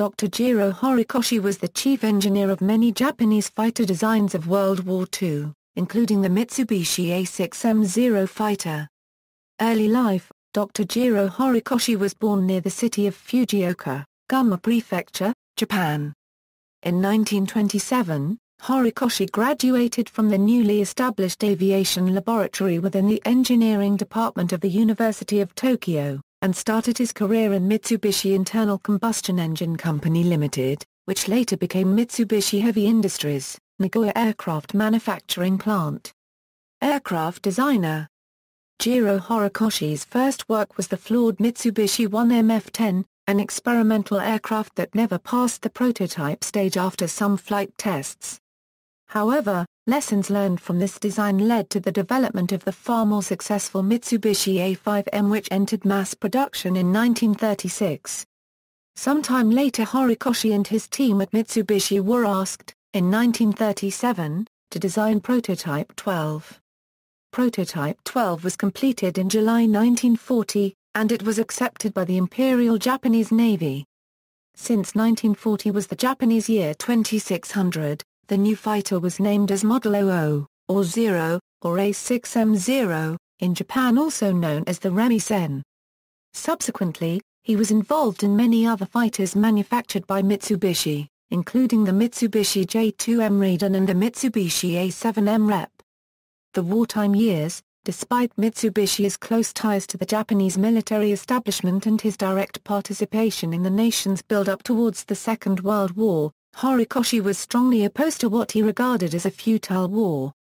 Dr. Jiro Horikoshi was the chief engineer of many Japanese fighter designs of World War II, including the Mitsubishi A6M Zero fighter. Early life Dr. Jiro Horikoshi was born near the city of Fujioka, Gunma Prefecture, Japan. In 1927, Horikoshi graduated from the newly established aviation laboratory within the engineering department of the University of Tokyo, and started his career in Mitsubishi Internal Combustion Engine Company Limited, which later became Mitsubishi Heavy Industries, Nagoya Aircraft Manufacturing Plant. Aircraft designer Jiro Horikoshi's first work was the flawed Mitsubishi 1MF-10, an experimental aircraft that never passed the prototype stage after some flight tests. However, lessons learned from this design led to the development of the far more successful Mitsubishi A5M which entered mass production in 1936. Sometime later Horikoshi and his team at Mitsubishi were asked, in 1937, to design Prototype 12. Prototype 12 was completed in July 1940, and it was accepted by the Imperial Japanese Navy. Since 1940 was the Japanese year 2600, the new fighter was named as Model 00, or 0, or A6M0, in Japan also known as the Remi-Sen. Subsequently, he was involved in many other fighters manufactured by Mitsubishi, including the Mitsubishi J2M Raiden and the Mitsubishi A7M Rep. The wartime years, Despite Mitsubishi's close ties to the Japanese military establishment and his direct participation in the nation's build-up towards the Second World War, Horikoshi was strongly opposed to what he regarded as a futile war.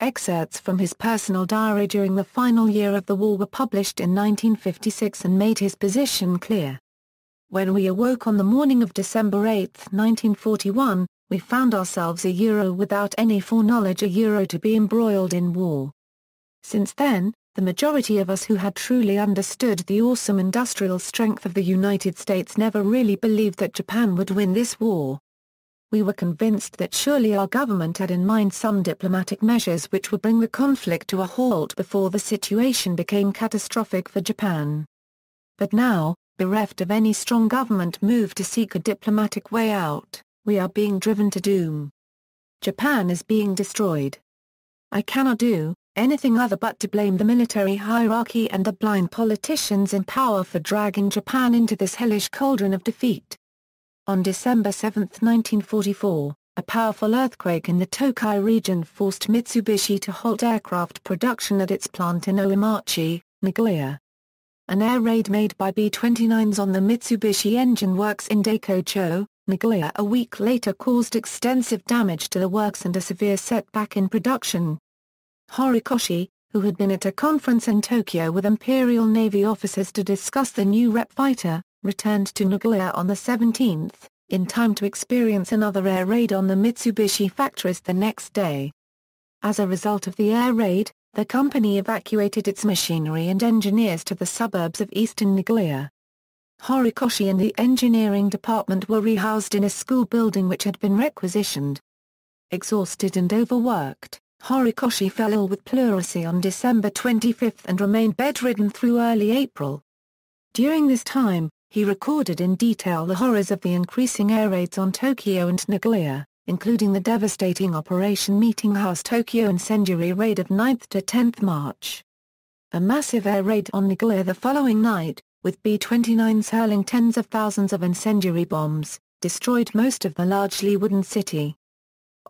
Excerpts from his personal diary during the final year of the war were published in 1956 and made his position clear. When we awoke on the morning of December 8, 1941, we found ourselves a euro without any foreknowledge a euro to be embroiled in war. Since then, the majority of us who had truly understood the awesome industrial strength of the United States never really believed that Japan would win this war. We were convinced that surely our government had in mind some diplomatic measures which would bring the conflict to a halt before the situation became catastrophic for Japan. But now, bereft of any strong government move to seek a diplomatic way out, we are being driven to doom. Japan is being destroyed. I cannot do, anything other but to blame the military hierarchy and the blind politicians in power for dragging Japan into this hellish cauldron of defeat. On December 7, 1944, a powerful earthquake in the Tokai region forced Mitsubishi to halt aircraft production at its plant in Oimachi, Nagoya. An air raid made by B-29s on the Mitsubishi engine works in Daikocho, Nagoya a week later caused extensive damage to the works and a severe setback in production, Horikoshi, who had been at a conference in Tokyo with Imperial Navy officers to discuss the new Rep fighter, returned to Nagoya on the 17th, in time to experience another air raid on the Mitsubishi factories the next day. As a result of the air raid, the company evacuated its machinery and engineers to the suburbs of eastern Nagoya. Horikoshi and the engineering department were rehoused in a school building which had been requisitioned. Exhausted and overworked, Horikoshi fell ill with pleurisy on December 25 and remained bedridden through early April. During this time, he recorded in detail the horrors of the increasing air raids on Tokyo and Nagoya, including the devastating Operation Meeting House Tokyo incendiary raid of 9 to 10 March. A massive air raid on Nagoya the following night, with B-29s hurling tens of thousands of incendiary bombs, destroyed most of the largely wooden city.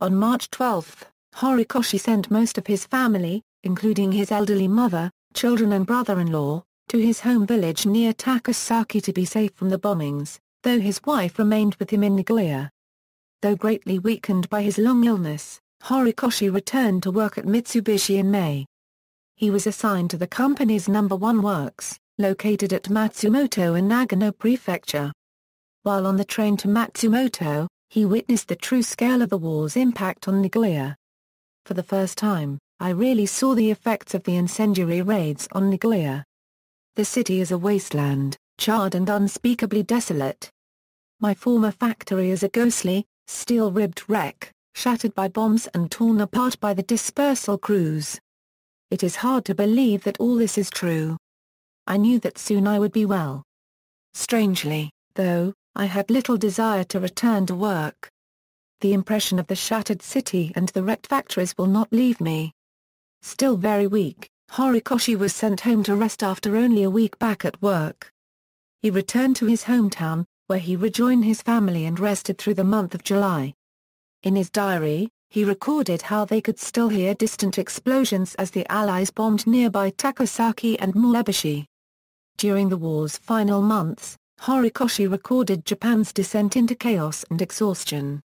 On March 12, Horikoshi sent most of his family, including his elderly mother, children and brother-in-law, to his home village near Takasaki to be safe from the bombings, though his wife remained with him in Nagoya. Though greatly weakened by his long illness, Horikoshi returned to work at Mitsubishi in May. He was assigned to the company's number one works, located at Matsumoto in Nagano Prefecture. While on the train to Matsumoto, he witnessed the true scale of the war's impact on Nagoya. For the first time, I really saw the effects of the incendiary raids on Nagoya. The city is a wasteland, charred and unspeakably desolate. My former factory is a ghostly, steel-ribbed wreck, shattered by bombs and torn apart by the dispersal crews. It is hard to believe that all this is true. I knew that soon I would be well. Strangely, though, I had little desire to return to work. The impression of the shattered city and the wrecked factories will not leave me. Still very weak, Horikoshi was sent home to rest after only a week back at work. He returned to his hometown, where he rejoined his family and rested through the month of July. In his diary, he recorded how they could still hear distant explosions as the Allies bombed nearby Takasaki and Maebashi. During the war's final months, Horikoshi recorded Japan's descent into chaos and exhaustion.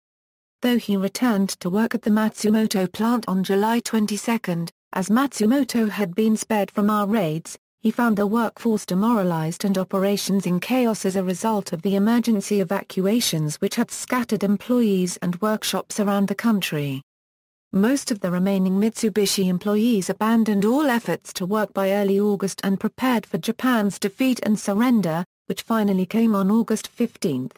Though he returned to work at the Matsumoto plant on July 22, as Matsumoto had been spared from our raids, he found the workforce demoralized and operations in chaos as a result of the emergency evacuations which had scattered employees and workshops around the country. Most of the remaining Mitsubishi employees abandoned all efforts to work by early August and prepared for Japan's defeat and surrender, which finally came on August 15.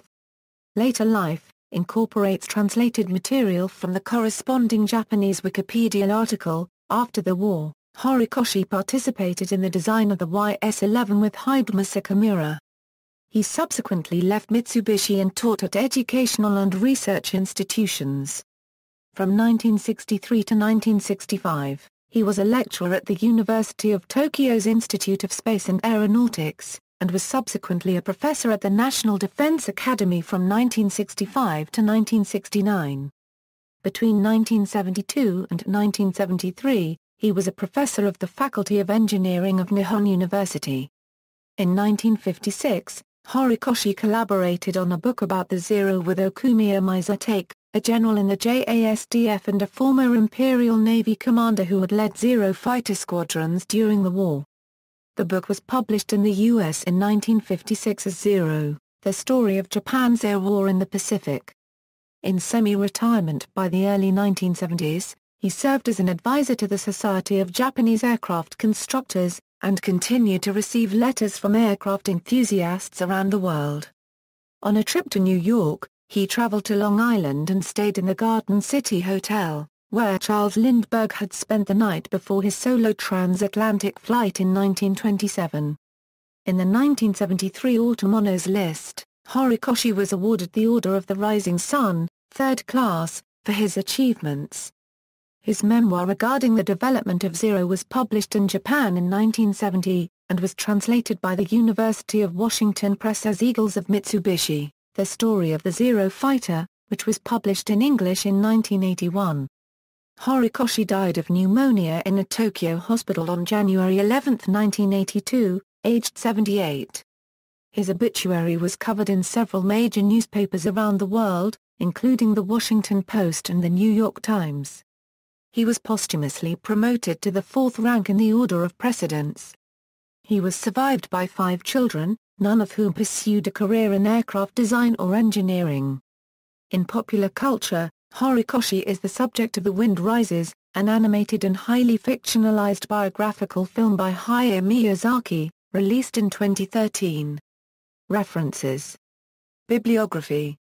Later Life, incorporates translated material from the corresponding Japanese Wikipedia article, after the war, Horikoshi participated in the design of the YS-11 with Hidemasa Kimura. He subsequently left Mitsubishi and taught at educational and research institutions. From 1963 to 1965, he was a lecturer at the University of Tokyo's Institute of Space and Aeronautics, and was subsequently a professor at the National Defense Academy from 1965 to 1969. Between 1972 and 1973, he was a professor of the Faculty of Engineering of Nihon University. In 1956, Horikoshi collaborated on a book about the Zero with Okumiya Masatake, a general in the JASDF and a former Imperial Navy commander who had led Zero fighter squadrons during the war. The book was published in the U.S. in 1956 as Zero, The Story of Japan's Air War in the Pacific. In semi-retirement by the early 1970s, he served as an advisor to the Society of Japanese Aircraft Constructors, and continued to receive letters from aircraft enthusiasts around the world. On a trip to New York, he traveled to Long Island and stayed in the Garden City Hotel where Charles Lindbergh had spent the night before his solo transatlantic flight in 1927. In the 1973 Autumn Honors List, Horikoshi was awarded the Order of the Rising Sun, third class, for his achievements. His memoir regarding the development of Zero was published in Japan in 1970, and was translated by the University of Washington Press as Eagles of Mitsubishi, The Story of the Zero Fighter, which was published in English in 1981. Horikoshi died of pneumonia in a Tokyo hospital on January 11, 1982, aged 78. His obituary was covered in several major newspapers around the world, including the Washington Post and the New York Times. He was posthumously promoted to the fourth rank in the order of precedence. He was survived by five children, none of whom pursued a career in aircraft design or engineering. In popular culture, Horikoshi is the subject of The Wind Rises, an animated and highly fictionalized biographical film by Hayao Miyazaki, released in 2013. References. Bibliography